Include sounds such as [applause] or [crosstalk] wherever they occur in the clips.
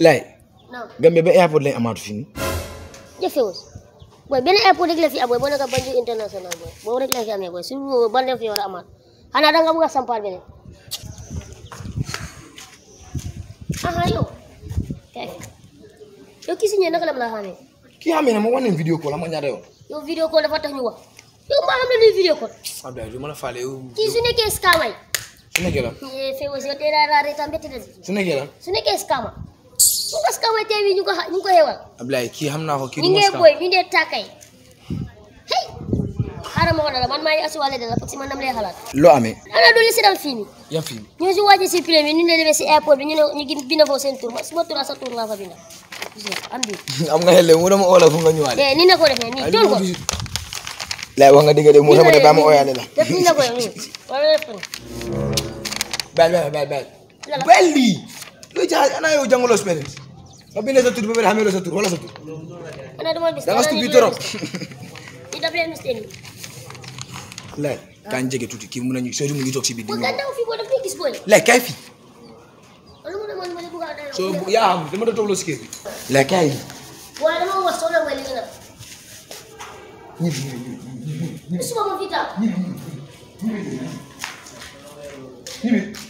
lay non Gambie ba airport lañ amaatu fii nii jëfewul booy benn airport rek la fi am booy boo nekk Banjul international booy boobu rek la fi amee booy su ban dem fi war a amaat xanaa da nga bëgg a sampaat beneen aha yow kay yow kii si ñëwee naka la la xamee kii xamee ne ma wan leen vidéo call am nga ñaata yoon yow vidéo call dafa tax ñu wax yow maa xam ne luy vidéo call Abdoulaye du ma la faale yow kii su nekkee scam ay su nekkee lan feewo si yow tey daa daa reetaan bett na si su nekkee lan su nekkee su ko scam ay tey bi ñu ko ñu ko xewal Abdoulaye kii xam naa ko kii du ma booy ñu ngee tàkkay. Hey! Xaaral ma wax la man maa ngi asuwaale de parce que man dama lay xalaat. Loo amee? Xanaa du li si dal fii nii yan fii ñu si wàcce si plane bi ñu ne demee si airport bi ñu ne ñu bind foofu seen tur ma suma tur ak sa tur laa fa bind am bi. [laughs] Am nga xel mu dama oola fu nga ñëwaale. Eh ni na ko defee nii jël ko. lay wax nga dëgg de moo tax ma ne ma ooyaale la. def ni na ko def nii. [laughs] Wala def ko nii. Bàyyi bàyyi bàyyi bàyyi তুই যা না ও জঙ্গল পেরেন্স অবিনে সতুর বেবের হামে satu. সতুর বলা সতুর انا دمو بس দাগাস তুই ভিতর Lai kan jege tuti kimu nañu so mu gitok sibidi fi. ufi bodo pikis boy so ya ham dama do tolo skiri lie kai wala mo wasola wala ngina ni ni ni. Ni ni ni.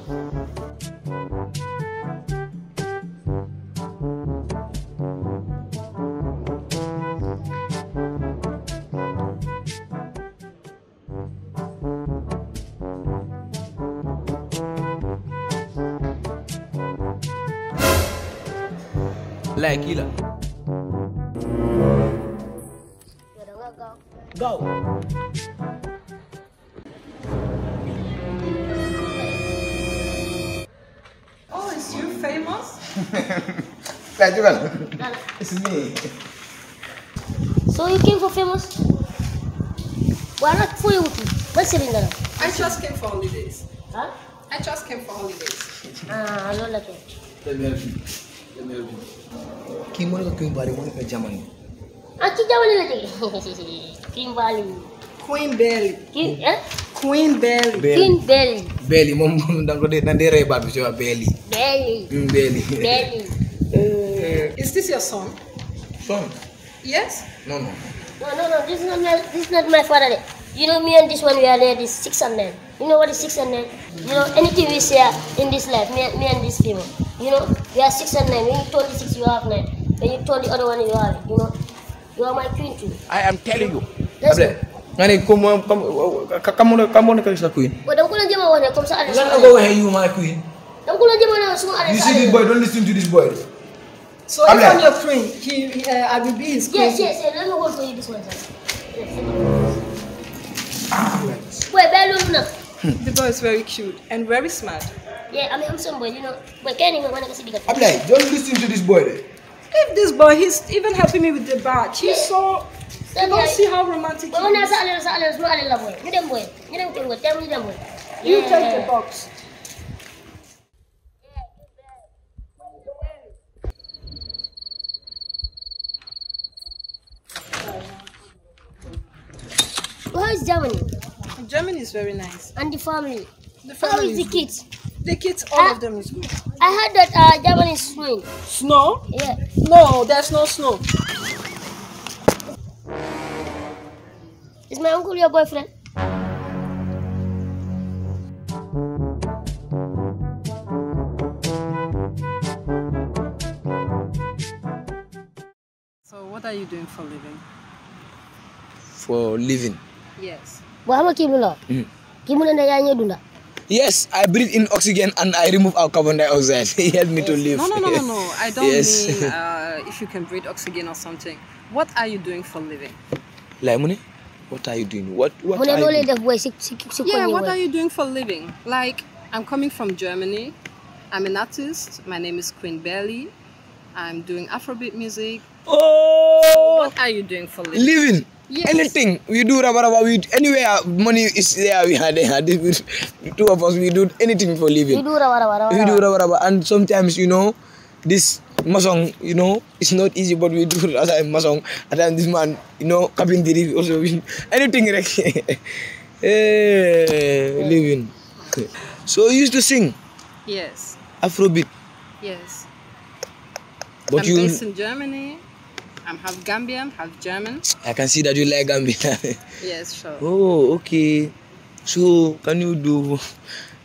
la yow da nga gaaw gaaw Oh, is you famous? lay jugal Lala. it's me So you came for famous? Why not for you? What's your name? I just came for holidays. Huh? I just came for holidays. Ah, no, like it. demel bi demel bi kii moo nekk Queen Bari moo nekk Germany Ah, ki jawale la jege. King Bali. Queen Belly. King, eh? Queen Belly. King Belly. Beeli moom moom da nga ko dee da nga dee rey baat bi si waa Beeli Belly. Beeli Belly. Is this your son? son Yes? No no No, no, no. This is not my. This is not my father. There. You know, me and this one, we are there. This six and nine. You know what is six and nine? You know, anything we say in this life, me, and- me and this female. You know, we are six and nine. When you told you have nine. When you told the other one, you have it. You know, you are my queen too. I am telling you Let's Ablaye nga ne comme comme kam moo nekk kam moo nekk sa queen But dama ko la jëma wax ne comme ça. lan la ko waxee you my queen dama ko la jëma ne suma you arrêté. see this boy don't listen to this boy So if Ablaye. I'm your queen, he, uh, I will be his queen. Yes, yes, yes. Let me hold for you this one. sir. Boy, bear loolu nag. The boy is very cute and very smart. Yeah, I mean, I'm some boy, you know. Boy, kenn nga wane ko si digat. Ablaye don't listen to this boy de If this boy, he's even helping me with the batch. He's so. You don't see how romantic he is. sa alal sa alal suma alal la boy. Ñu dem boy. Ñu dem kër boy. Tey ñu dem boy. You take the box. How is Germany? Germany is very nice. And the family? The How family is the is good. kids? The kids, all of them is good. I heard that uh, Germany is snowing. Snow? Yeah. No, there's no snow. Is my uncle your boyfriend? So what are you doing for living? for living Yes. Boy, xam nga kii mu la wax? Mm. Kii mu ne ne yaa ñëw dunda. Yes I breathe in oxygen and I remove our carbon dioxide [laughs] he help me to live No, no, no, no, no. I don't Yes. mean [laughs] uh, if you can breathe oxygen or something. What are you doing for living? like mu what are you doing what what Mu ne are you doing? Yeah, what are you doing for living? Like, I'm coming from Germany. I'm an artist. My name is Queen Berly. I'm doing Afrobeat music. Oh, What are you doing for living? living. Yes. Anything we do, rubber, rubber. We anywhere money is there. We are there. The two of us, we do anything for living. We living. do rawa rawa rawa. We do rubber, rubber, and sometimes you know, this masong, you know, it's not easy, but we do [laughs] as a masong. and then this man, you know, cabin carpentry also we- [laughs] anything like, hey, [laughs] eh, living. So you used to sing Yes. Afrobeat, Yes. but I'm you, based in Germany. I'm half Gambian, half German. I can see that you like Gambia. [laughs] Yes, sure. oh, okay. So can you do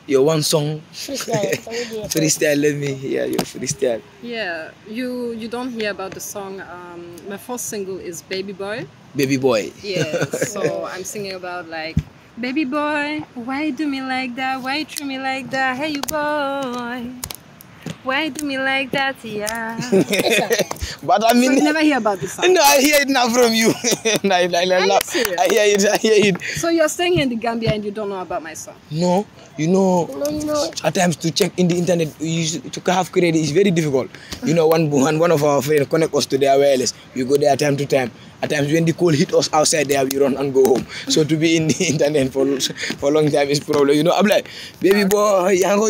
your one song Freestyle. [laughs] So we freestyle? Let me hear your freestyle. Yeah, you you don't hear about the song. Um, my first single is Baby Boy. Baby boy. Yes. [laughs] so I'm singing about like, baby boy, why do me like that? Why treat me like that? Hey, you boy, why do me like that? Yeah. [laughs] but I so mean, you never hear about this song. no, I hear it now from you. I, I, I, love- serious? I hear it. I hear it. So you're staying here in the Gambia and you don't know about my song. No, you know, You you know. at times to check in the internet, you to have credit is very difficult. You know, one one, one of our friends connect us to their wireless. You go there time to time. At times when the cold hit us outside there, we run and go home. So to be in the [laughs] internet for for a long time is problem. You know, I'm like, baby boy, young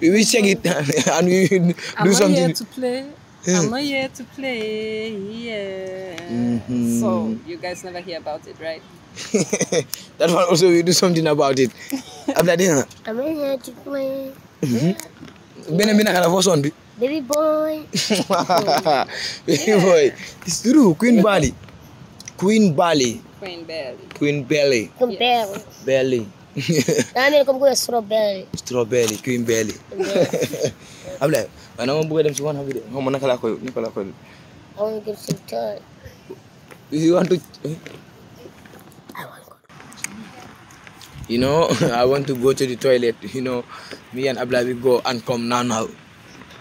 we will check it [laughs] and we do I'm not something. here to play. I'm not here to play. Yeah. Mhm. So you guys never hear about it, right? [laughs] that one also we do something about it. After that, I'm in here to play. bena bena kana for son bi. Baby boy. baby boy, it's true. Queen Bali, Queen Bali, Queen Belly. Queen Belly, Compare. Belly, I mean, come go strawberry. strawberry, Queen Belly. I'm like, man, I'm gonna dem si one habi de. Mo naka la koy, naka la koy. I want to get some time. You want to, eh? I want to go. you know, [laughs] I want to go to the toilet. You know, me and Abla we go and come now now.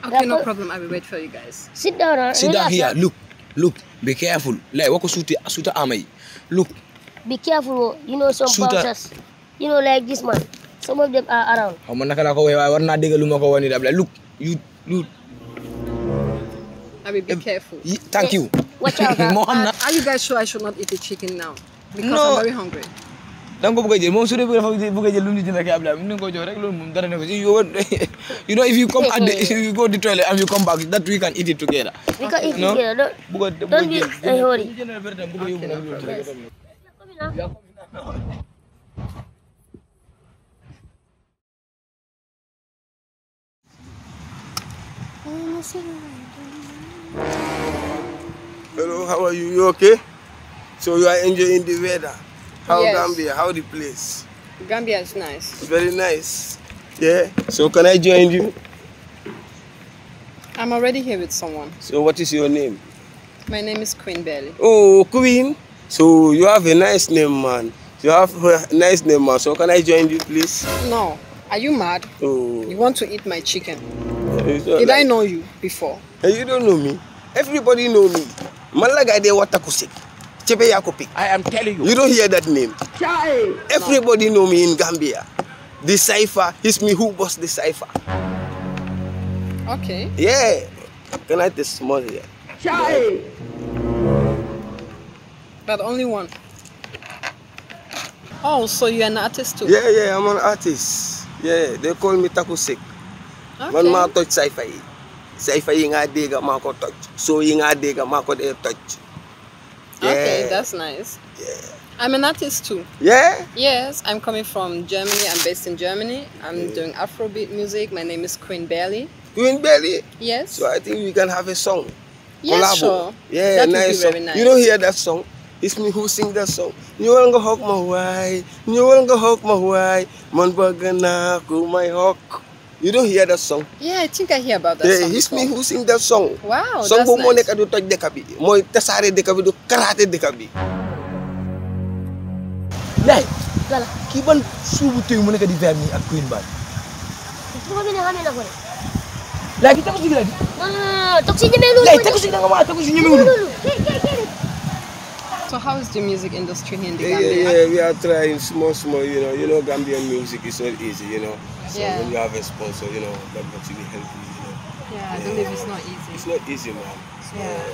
Okay, no problem. I will wait for you guys. Sit down. Sit down here. Look, look. Be careful. Like, wako suti suta amay. Look. Be careful. oh. You know some Shoot bouncers. You know, like this man. Some of them are around. xaw ma naka laa ko waxee waaye war naa dégg lu ma ko wane look you you I will be careful. yi- thank you. Watch out. huh? moo xam na Are you guys sure I should not eat the chicken now? Because No. I'm very hungry. Da nga ko bëgg a jël moom su dee dafa bëgg a jël lu mu jënd ak Abla mu ne ko jox rek loolu moom dara ne ko si you [laughs] you know if you come at the if you go to the toilet and you come back that we can eat it together. We can eat No. together. Don't, bëgg a don't be bëgg a hurry. bëgg a yóbbu? Hello, how are you? You okay? So you are enjoying the weather? How Yes. Gambia? How the place? Gambia is nice. Very nice. Yeah. So can I join you? I'm already here with someone. So what is your name? My name is Queen Berly. Oh, Queen. So you have a nice name, man. You have [laughs] a nice name, man. So can I join you, please? No. Are you mad? Oh. You want to eat my chicken? Did I know you before? You don't know me. Everybody know me. Malaga de Watakusik. Chepe Yakopik. I am telling you. You don't hear that name. Everybody know me in Gambia. The cipher, it's me who was the cipher. Okay. Yeah. Can I taste small here? But only one. Oh, so you're an artist too? Yeah, yeah, I'm an artist. Yeah, they call me Takusik. Man maa Okay. toj cipher yi. Cipher yi nga dégg maa ko toj. So yi nga dégg maa ko dee toj. Okay, that's nice. Yeah. I'm an artist too. Yeah? Yes, I'm coming from Germany. I'm based in Germany. I'm doing Afrobeat music. My name is Queen Berly. Queen Belly. Yes. So I think we can have a song. yes, Collabo. sure. Yeah, that would nice be song. very nice. You don't hear that song? It's me who sing that song. Ñëwal nga hok ma waay, ñëwal nga hok ma waay, man bëgg naa ku may hok. You don't hear that song? Yeah, I think I hear about that Yeah, song. it's me before. who sing that song. Wow, song that's moo nice. nekk du toj dëkk bi mooy tasaare dëkk bi du karaate dëkk bi. Lay Lala. kii ban suubu tuy mu nekk di verre nii ak Queen Bali. Ito kami na kami na ko. Lay ki tagu si gila di. No, no, no, no. Toksi niya may Lay tagu si nga ma tagu si ñeme wulu. So how is the music industry here in the Yeah, Gambia? yeah, yeah, we are trying small, small, you know. You know, Gambian music is not easy, you know. So Yeah. when you have a sponsor, you know, that what you will help you, you know. Yeah, the life is not easy. It's not easy, man. Yeah.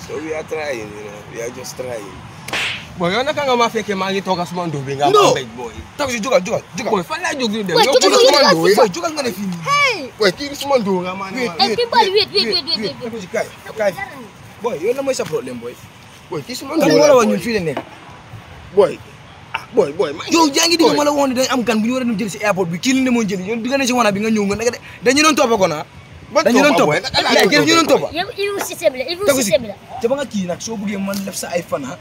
So we are trying, you know. We are just trying. Boy, yow naka nga ma fekkee maa ngi toog ak suma ndóo bi nga No. am mbéj boy. taw si jugal jugal jugal Boy, fan laa jóg di dem. Boy, Yow jógal, kii jógal, suma ndóo jógal. yi. boy jugal nga ne fii nii Hey! Boy, kii suma ndóo nga maa ne Wait, ma. Hey, people, wait, wait, wait, wait, wait. taw si kaay kaay boy yow la mooy sa problème boy Boy, kii suma kan ndóo moo la la wax Boy, ki sama kan wala woon ñun. Boy. Boy boy. yo jangi di ma la dañ am gan bu ñu wara ñu jël ci airport bi ki li mo jël. Yoon digane ci wana bi nga ñëw nga dañu doon topp ko. Dañu. Ya ki ñu doon topp. Il vous système la, il vous système la. Te ba nga ki nak so man def sa ay fan ha.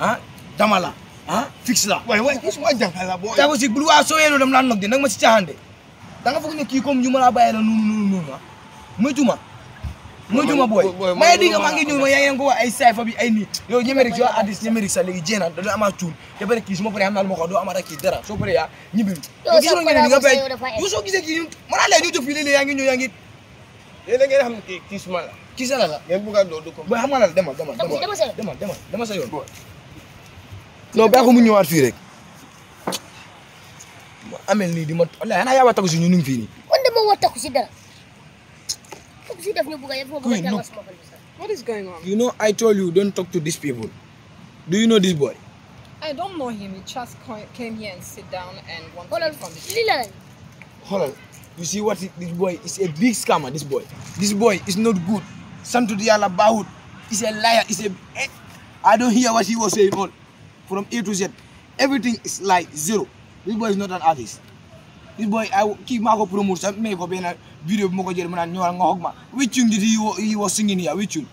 Ah dama la. Ah fixe la. Boy boy ki sama la boy. Ta ci bu wa so yeno dam la nok di nak ma ci caxande. Da nga fogg ne ki comme ñu ma la nunu nunu ma booy Boy, boy, ngi man- dégg maa ngi ñëw ma yaa ngi ko wax ay sayfa bi ay nii yow ñemerik waa artiste ñemerik sax léegi jéena da doo amaat cuun te pare kii su ma paree xam naa lu ma ko doo amaat ak kii dara soo paree yaa ñibbi Yow yow sa ngeen ni nga sa bay yow yow soo gisee kii mën naa lay ñu jóg fii léeg-léeg yaa ngi ñëw yaa ngi da ngeen xam ne kii kii suma la. kii sa la la? Ngeen bugg a doodu ko. booy xam nga la demal demal sa demal demal demal sa yoon non bàyyi ko mu ñëwaat fii rek. Ma amel nii di ma wallaahi xanaa yaa wa tagu si ñu nu ngi fii nii Man dama war takku si dara. Queen, a no. jàngal sama xol bi sax. What is going on? You know, I told you don't talk to these people. Do you know this boy? I don't know him. He just came here and sit down and want to Xoolal eat from the lii la la. Hold on. You see what it- this boy is a big scammer. This boy. This boy is not good. Santu Diala Bahut is a liar. Is a. eh, don't hear what he was saying all from A to Z. Everything is like zero. This boy is not an artist. gis boy ay kii maa ko promote me mais ko benn vidéo bi ma ko jël ma naan ñëwal nga xoog ma. Wéccun di di wo yi wo ya wéccun.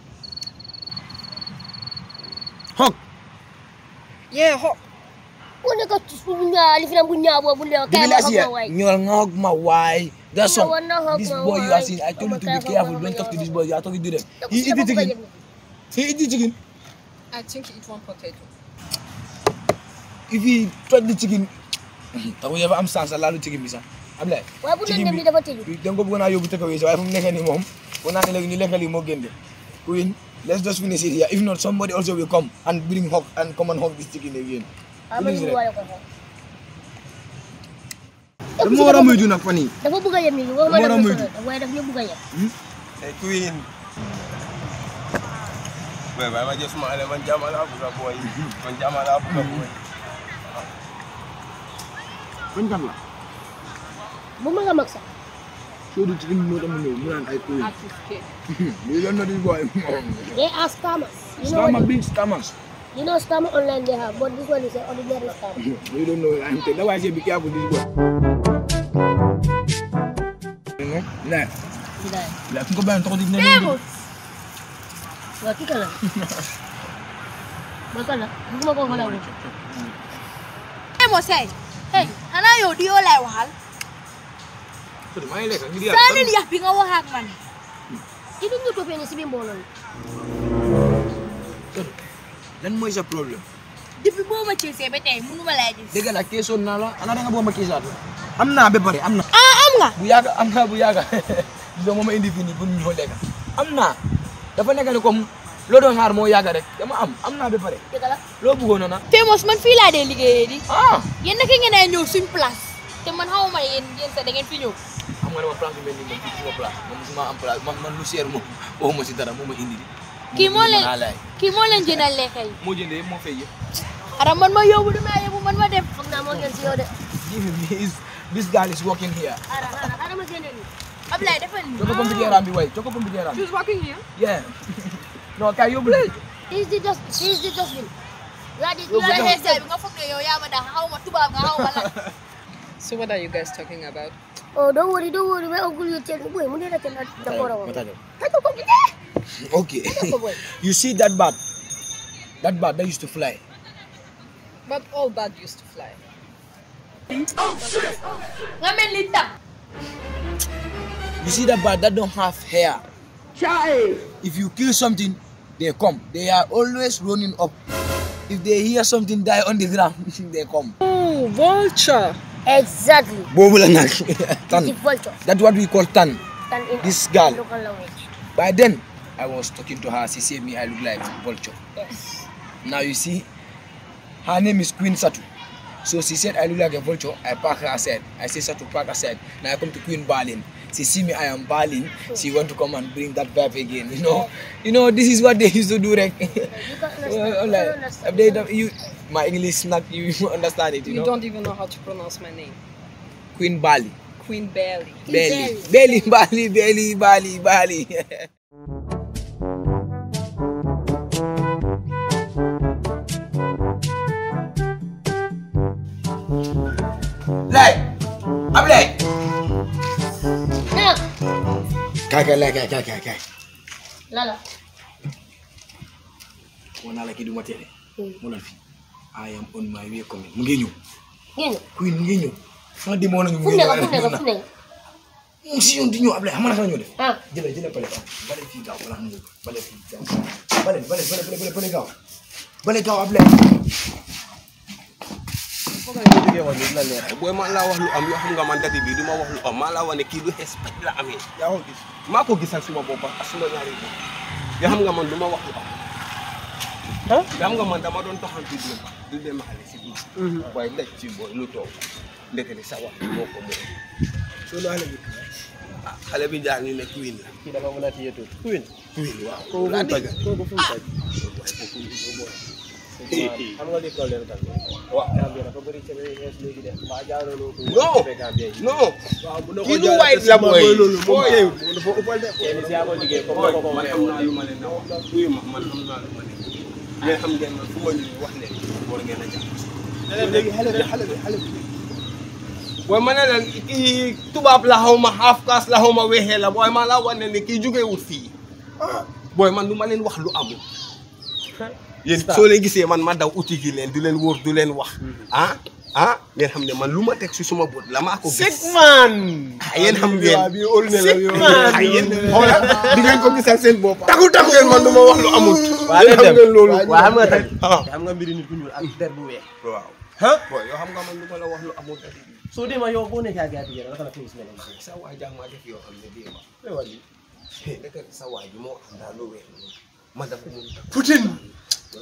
Xoog yee xoog mu ne ko tus bu ñaa li fi bu ñaa boobu kay ma xoog ma nga ma that's all this boy you are seen, I told you to be careful don't talk to this boy you are talking to them. He eat the chicken. he eat the chicken. I think he eat one potato. If he tried the chicken tax mu am sens a laalu chicken bi sax am lay waaye bu doon dem bi dafa tëju. da nga ko bëgg naa yóbbu tëkk waaye fu mu nekk nii moom foo naa ne léegi ñu lekkal yi moo gën de Queen let's just finish it here if not somebody also will come and bring hog and come and hog this chicken again ah dama war a moytu nag fan yi dafa bëgg a yem nii Dama war a moytu. waaye daf ñu bëgg a yem. Queen. Suma man jàmm laa a. Man jàmm a boy. Koñ [laughs] kan la bu mag a mag sax. soo du chicken bi moo tax mu ñëw mu naan ay this boy they are scammers. you know scammer big scammers you know scammer online they have but this one is an ordinary scammer. you don't know I'm telling that's why I say be careful this boy. You know nah Bilaay. la ko bayan to ko dig na waaw kii kan la. mooy kan la bëgguma ana yow di yoo lay waxal. maa ngi lekk ngir Sani li yax bi nga wax ak man. kii du ñu toppee ni si biir mbooloo mi. lan mooy sa problème Depuis boo ma ciisee ba tey mënuma lay gis. dégg la keesoon naa la ana da nga ma keesaat am naa ba pare am na Ah, am nga. bu yàgg am naa bu yàgg [laughs] gisoo moo ma indi fii nii pour ñu ñëw lekk am naa dafa nekk ni comme loo doon xaar moo yàgg rek dama am am naa ba pare dëgg la. loo bëggoon na Famous man fii laa dee liggéeyee di. ah Yéen naka ngeen ay ñëw suñ place. Te man xawma yéen yéen sax da ngeen fi ñëw. xam nga ne ma place bi mel nii moom fii suma place man musuma am place man man lu seer moom [laughs] waxuma si dara moo ma indi di Kii moo leen kii moo leen jëndal lekka yi. moo jëndee moo fay yëpp Ara man ma yóbbu du ma yóbbu man ma dem. foog naa moo gën si yow de. this guy is working here xaaral xaaral ma a nii. Ablaye defal nii. joko pompier am bi way joko pompier am She's working here. yeah [laughs] non kay yóbbu This is the dust. This is the dustbin. Yaa di Yow Nga bu xeesal bi nga foog ne yow yaa ma daax xaw ma tubaab nga xaw ma lan. So what are you guys talking about? Oh, don't worry, don't worry. My uncle will tell me. Boy, mo nila tell na pora ko. Matagal. Tato ko kita. Okay. [laughs] You see that bird? That bird that used to fly. But all bad used to fly. Nga mel ni tam. You see that bird that don't have hair? If you kill something, they come. They are always running up. If they hear something die on the ground, [laughs] they come. Oh, vulture. Exactly. Bobo lang nag- The tan. vulture. That's what we call tan. Tan in This girl. local language. By then, I was talking to her. She said me I look like vulture. Yes. Now you see, her name is Queen Satu. So she said I look like a vulture. I park her aside. I say Satu park aside. Now I come to Queen Berlin. She see me, I am balling. She want to come and bring that vibe again. You know, you know, this is what they used to do, right? You can [laughs] understand. Well, You can like, they don't- you, my English not you [laughs] understand it, you You know. don't even know how to pronounce my name. Queen Bali, Queen Bali. Bali. Bali. Bali, Belly, [laughs] Bali, Bali. Leke, leke, leke, leke. Lala. Naa la kii du ma teele. la hmm. fi. I am on my way coming. mu ngi ñëw. kuy mu ngi ñëw. fu mu demoon nañu mu ngi ñëw mu si yoon di ñëw Ablaye xam nga naka ñoo def. Ah. jëlee jëlee pale gaaw bale fii gaaw bale fii gaaw bale bale bale gaaw bale gaaw booy maa laa wax lu am yoo xam nga man dati bi du ma wax lu am maa laa wax ne kii du respect la amee. Yaa ko gis? Maa ko gisal suma bopp ak suma ñaari bopp. Yoo xam nga man du ma wax lu am. Yoo xam nga man dama doon taxaw di dem di dem xale si biir. Waaye daj ci booy lu toog. Ndekete sa wax moo ko moom. Soo xale bi ah xale bi jaar ñu ne queen la. Kii dafa mën a téye tuuti queen. Queen waaw. Kooku fu mu dégg. kooku fu mu taj xam nga li problème tam waaw Gambie dafa bëri bëri xees ko non non la ma leen a wax wuyu ma man mais xam ngeen man wax leen war ngeen a jàpp ma ne leen kii tubaab la xaw ma half caste la xaw ma weexee la booy ma la ne kii jógee wut fii booy man du ma leen wax lu amul. Yéen soo leen gisee man ma daw uti gi leen du leen wóor du leen wax. Ah ah ngeen xam ne man lu ma teg si suma bët la maa ko gis. Man ah yéen xam ngeen. La yow ah yéen xoolal [laughs] di ngeen ko gisal seen bopp. Tagu tagu ngeen man du ma wax lu amul. Waa yéen xam ngeen loolu. Waa xam nga tamit ah. Xam nga mbiri nit ku ñuul ak der bu weex. Waaw. Ah yoo xam nga man lu ma la wax lu amul soo demee yow boo nekkee ak gars yi naka la police mel? Sa waay jàng maa def yoo xam ne dee ma. Dëkk sa waay bi moo am daal lu weex ma dafa mun Poutine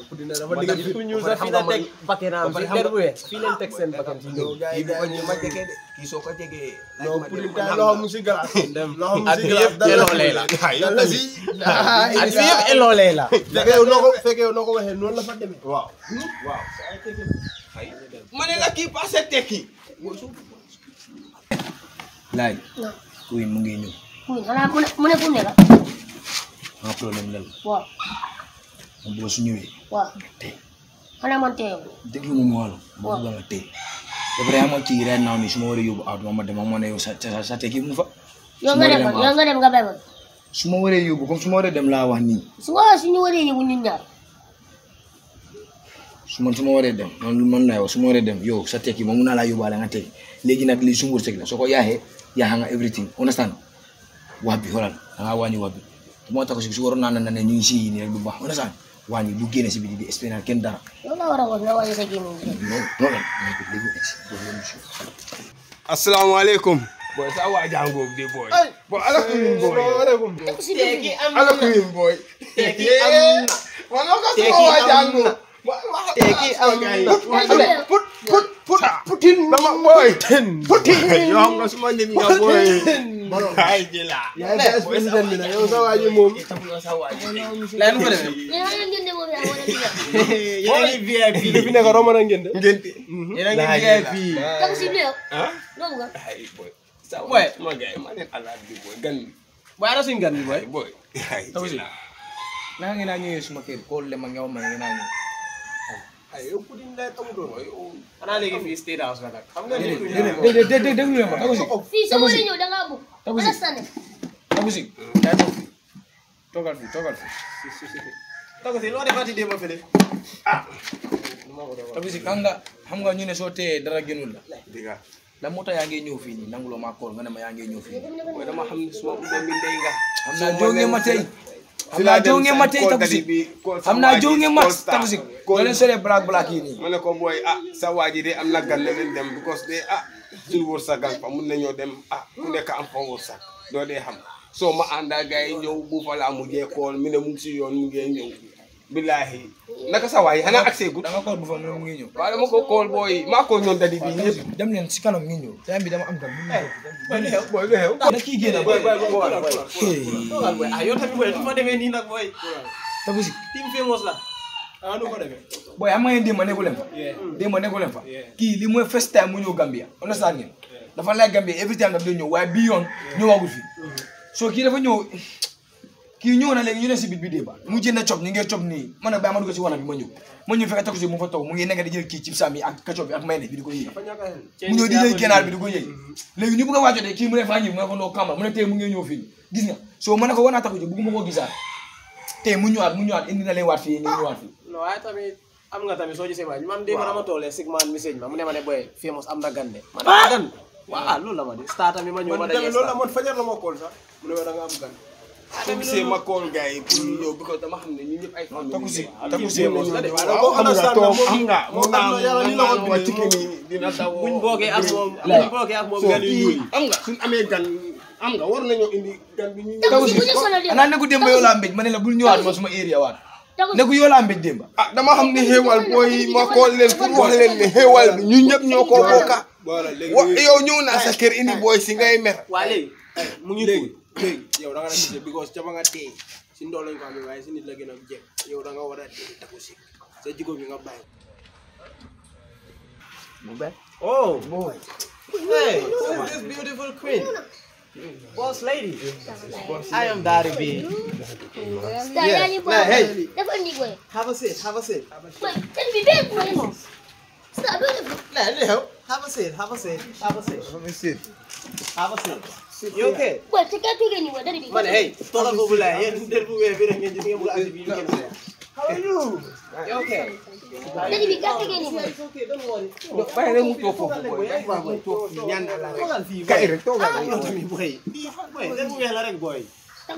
Poutine dafa Man nit ku ñuul sax fii la teg man- bakkenam ba pare si der bu weex fii leen teg seen bakkan si ñëw kii bu ko ñëwee ma jege de kii soo ko jegee non Poutine tay loxo [laughs] mu si glace loxo mu si. glace yëpp eloolee la dala si at bi yëpp eloolee la fekk yow noo ko fekk yow noo ko waxee noonu la fa demee. Waaw. Waaw. Ma ne la kii passé tekki. Laaj. Non. Mu ngi ñëw. Mu ne mu ne fu mu nekk. Nga problème la. Waaw. Ma bëgg su ñëwee Waaw. tey Xanaa man teew. déglu ma mu wàllu. Ma bëgg nga tey. ba pare yaa ma kii right now nii su ma waree yóbbu out ma ma dem ma ne yow sa sa sa mu fa. Yow nga ma dem yow nga dem nga bay man. su ma waree yóbbu comme ma dem laa wax nii. Su waa suñu ñun ñaar. su man su ma waree dem man man laay wax su ma waree dem yow sa tekki moom mun naa laa yóbbaale nga tekki léegi nag lii su ma wërsëg la soo ko yaaxee yaaxa nga everything understand wax bi xoolal da ngaa wàññi wax bi mo ta kushi shugaban nana nan nan shi ne ba wani san wani buge ne sibidi da espinal kendara wala wala wala wani assalamu boy sa wa jango de boy. Boy alakum boy. Alakum boy boy. Teki wala ka so wa jango teki putin, put put put putin putin, boy. Putin yo amna semua ni boy. moroom. Yaay gas président bi nag yow sa waa ji moom. Lay nu ko defee? yéen a ngi [laughs] VIP fi nekk romb na ngénte. Ngénte. Mhm. Yéen a ngi VIP tam si biir. Ah? Loolu nga. Sa waay ma gaay ma leen alaat bi booy gan bi. Booy ana suñ gan bi booy booy tam si naka ngeen a ñëwee suma kër? Kool le ma ngeew ma ngeen a ñëw. kudin da tamu do ana lagi fi stay da house da kam ga ni de de de de ngule ma tabusi fi so wori nyu da ngabu tabusi tabusi tabusi togal fi togal fi tabusi lo de fati de ma fele ah tabusi kanga xam nga ñu ne so te dara genul la diga la mota yaa ngi ñëw fii nii nanguloo maa kool nga ne ma yaa ngi ñëw fii nii dama xam ne suma ubbee mi ndey nga xam naa jóge ma tey xam naa jóge ma tey tabusi xam naa jóge ma tabusi si leen solee black black yi nii ma ne ko booy ah sa waa ji de am na gan na leen dem because de ah suñu wërsëgal fa mun nañoo dem ah ku nekk am fa wërsëg doo dee xam. Soo ma àndaa gars yi ñëw bu fa laa mujjee kool mi ne mu ngi si yoon mu ngee ñëw. Billahi naka sa waay xanaa accès gu da nga call bu fa mu ngi ñëw. Waaw dama ko call booy. Maa ko ñoom dadi bi ñëpp. Dem leen si kanam ngi ñëw. Time bi dama am gan booy lu xew booy lu xew da kii génn. Booy booy booy booy. Boy ah yow tamit boy du ma demee nii nag boy Tabusi team famous la. Ah nu ko demee boy am nga yéen démb nekku leen fa? Démb nekku leen fa? Kii li mooy first time mu ñëw Gambia. Understand ngeen? Dafa like Gambia every time daf doon ñëw waaye bii yoon ñëwagul fi. So kii dafa ñëw kii ñëw na léegi ñu ne si bit bi démb mu jënd cop ñu ngi nii. Man nag bàyyi ma dugg si wana bi ma ñëw. Ma ñëw fekk takusi mu fa toog mu ngi nekk di jël kii cib saam yi ak kacop bi ak mayne bi di ko yëy. Mu ñëw di jël ginaar bi di ko yëy. Léegi ñu bëgg a kii mu ne faa ñëw mu ne ko noo kamba mu ne tey mu ngi ñëw fii. Gis nga? Soo ma ne ko wanaa takusi bëgguma ko gisaat. Tey mu ñëwaat mu ñëwaat indi na leen waat fii ngeen ñëwaat fii. Non waaye tamit am nga tamit soo gisee waay man de ma dama toolee sigman message ma mu ne ma ne boy famous am na gande ma ne ma gan? Waaw loolu la ma di star tamit ma ñëw ma dajee star. man fajar la ma kool sax. Mu ne ma da nga am gan. Su gisee ma call gars yi pour ñu ñëw because dama xam ne ñun ñëpp ay Famille la de, lañ. waaye waaw xam nga toog xam nga moom naa yàlla li la naa bindee. tikki dina daw buñ boogee ak moom buñ boogee ak moom gan yu ñuul kii nga suñ amee gan am nga war nañoo indi gan bi ñu ñëw. Takusi bu ñu sonal anaa nekku démb yow laa mbéj ma ne la bul ñëwaat ma suma area waat Takusi nekku yow laa mbéj démb ah dama xam ne xéewal booy ma call leen pour wax leen ne xéewal bi ñun ñëpp ñoo ko bokka voilà léegi yow ñëw naa sa kër indi booy si ngay mer waa léegi mu ngi léegi léegi yow da nga gisee because ca ba nga tey si ndox lañ ko amee waaye si nit la gën a jekk yow da nga war a tey Takusi sa jikko bi nga bàyyi oh. Boy hey who is this beautiful queen boss lady I am Daddy B Star yaa Nah, hey. boobu dafa indi have a seat have a seat boy ten bi bee boy moom Star beautiful Nah, li xew have a seat have a seat have a seat have a seat you okay boy te kaa toogee nii boy dari bi ma hey toogal foofu la yéen der bu wee bi rek ngeen gis ngeen bëgg a andi bi ngeen seet how are you you okay dëgg bi gerte gi nii. donc bàyyi rek mu toog foofu booy bàyyi mu toog fii ñaan na la rek kay rek toogal rek yow tamit booy. booy rek bu weex la rek booy.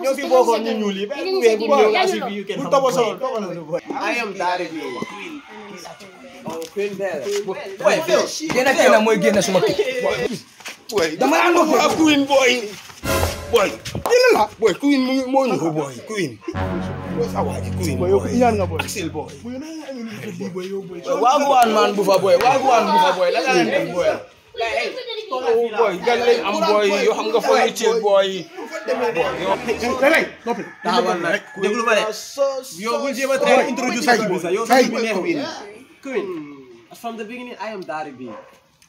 ñoo fi bokkoon ñu ñuul yi ba bu weex bu ñuul asi bi kenn bu tobo sol tobo la booy. I am Dari bi. booy génn kenn mooy génn suma kii. booy dama ànd ak queen booy. boy. Dina la boy queen mu moo ñu ko boy queen. Boy sa waaji queen boy. ñaan nga boy? Axel boy. Waagu waan man bu fa boy waagu waan bu fa boy. La la leen def boy. Boy gan lañ oh, am boy. Yoo xam nga fooy ci boy. Léeg-léeg noppi taxawal na rek. Déglu ma rek. Yow bu jéem a tey introduce yow sa bu neex bi. Queen. Hmm. From the beginning I am Dari B.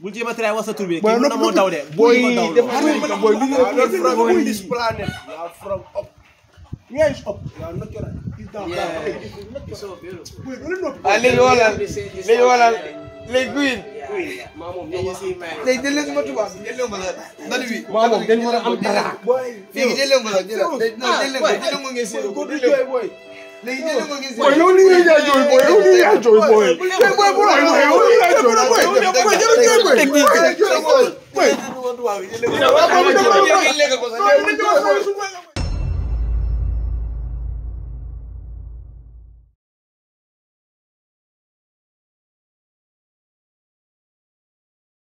bul jéem a traité wax sa tur bi. booy noppi daw de booy booy bi nga booy this planet. from up. where is up. léegi wala léegi wala léegi guyin. léegi jëlee su ma tubaab jëlee ma la. ndax wi maa moom dañ mën a am dara. léegi jëlee ma la jëlee. ah waay jëlee ma ngeen si. Le hicieron con que se. Pues un niñacho, pues un niñacho, pues. Un un.